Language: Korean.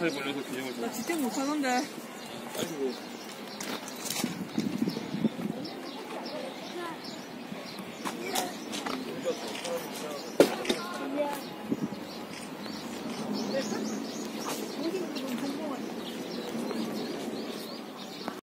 팔 벌려서 균형을 좀. 나 지탱 못하는데. 아이고.